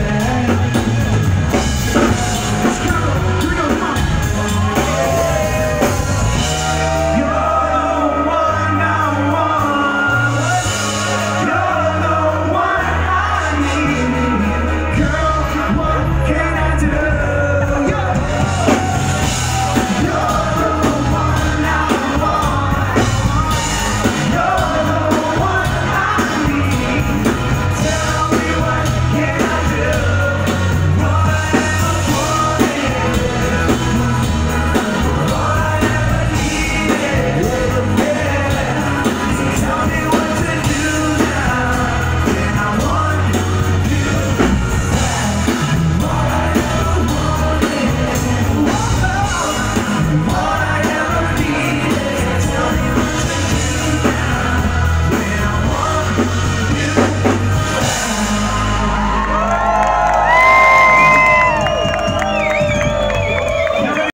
sad